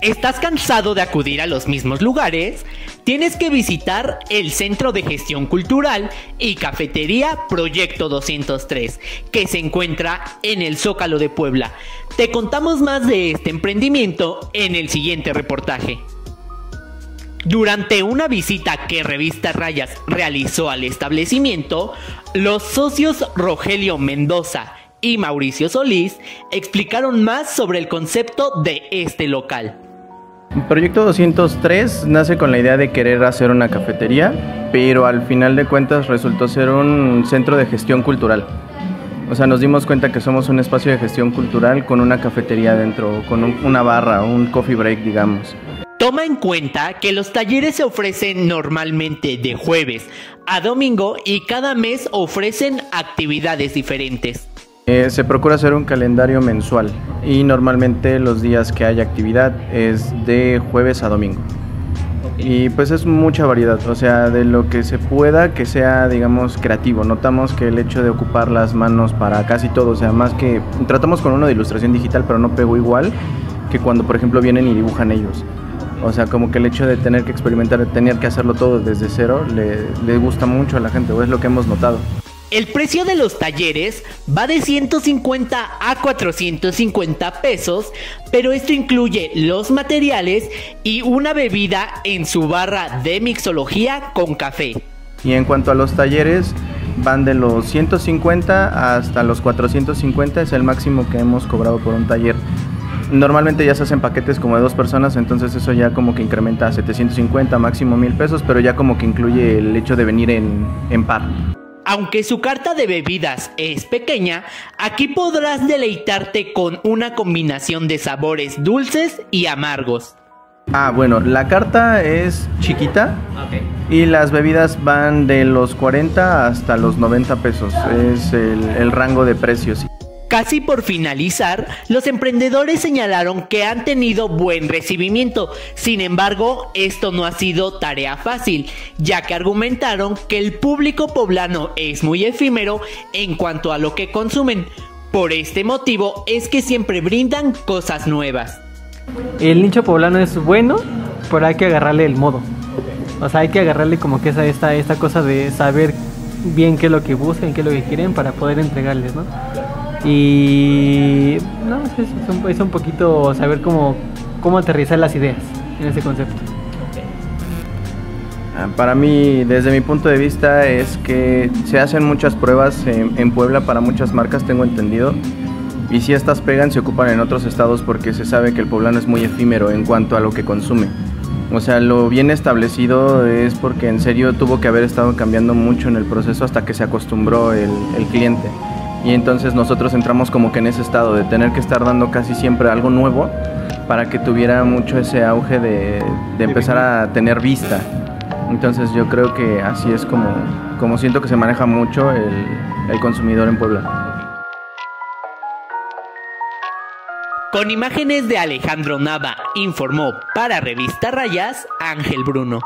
¿Estás cansado de acudir a los mismos lugares? Tienes que visitar el Centro de Gestión Cultural y Cafetería Proyecto 203, que se encuentra en el Zócalo de Puebla. Te contamos más de este emprendimiento en el siguiente reportaje. Durante una visita que Revista Rayas realizó al establecimiento, los socios Rogelio Mendoza y Mauricio Solís explicaron más sobre el concepto de este local. Proyecto 203 nace con la idea de querer hacer una cafetería, pero al final de cuentas resultó ser un centro de gestión cultural. O sea, nos dimos cuenta que somos un espacio de gestión cultural con una cafetería dentro, con una barra, un coffee break, digamos. Toma en cuenta que los talleres se ofrecen normalmente de jueves a domingo y cada mes ofrecen actividades diferentes. Eh, se procura hacer un calendario mensual y normalmente los días que hay actividad es de jueves a domingo. Y pues es mucha variedad, o sea, de lo que se pueda que sea, digamos, creativo. Notamos que el hecho de ocupar las manos para casi todo, o sea, más que tratamos con uno de ilustración digital, pero no pegó igual que cuando, por ejemplo, vienen y dibujan ellos. O sea, como que el hecho de tener que experimentar, de tener que hacerlo todo desde cero, le, le gusta mucho a la gente, o es lo que hemos notado. El precio de los talleres va de 150 a 450 pesos, pero esto incluye los materiales y una bebida en su barra de mixología con café. Y en cuanto a los talleres, van de los 150 hasta los 450, es el máximo que hemos cobrado por un taller. Normalmente ya se hacen paquetes como de dos personas, entonces eso ya como que incrementa a 750, máximo mil pesos, pero ya como que incluye el hecho de venir en, en par. Aunque su carta de bebidas es pequeña, aquí podrás deleitarte con una combinación de sabores dulces y amargos. Ah, bueno, la carta es chiquita y las bebidas van de los 40 hasta los 90 pesos. Es el, el rango de precios. Casi por finalizar, los emprendedores señalaron que han tenido buen recibimiento. Sin embargo, esto no ha sido tarea fácil, ya que argumentaron que el público poblano es muy efímero en cuanto a lo que consumen. Por este motivo es que siempre brindan cosas nuevas. El nicho poblano es bueno, pero hay que agarrarle el modo. O sea, hay que agarrarle como que esa, esta, esta cosa de saber bien qué es lo que buscan, qué es lo que quieren para poder entregarles, ¿no? Y no, es, un, es un poquito saber cómo, cómo aterrizar las ideas en ese concepto. Ah, Para mí, desde mi punto de vista, es que se hacen muchas pruebas en, Puebla para muchas marcas, tengo entendido. Y si estas pegan, se ocupan en otros estados porque se sabe que el poblano es muy efímero en cuanto a lo que consume. O sea, lo bien establecido es porque en serio tuvo que haber estado cambiando mucho en el proceso hasta que se acostumbró el cliente. Y entonces nosotros entramos como que en ese estado de tener que estar dando casi siempre algo nuevo para que tuviera mucho ese auge de, empezar a tener vista. Entonces yo creo que así es como, como siento que se maneja mucho el, el consumidor en Puebla. Con imágenes de Alejandro Nava, informó para Revista Rayas Ángel Bruno.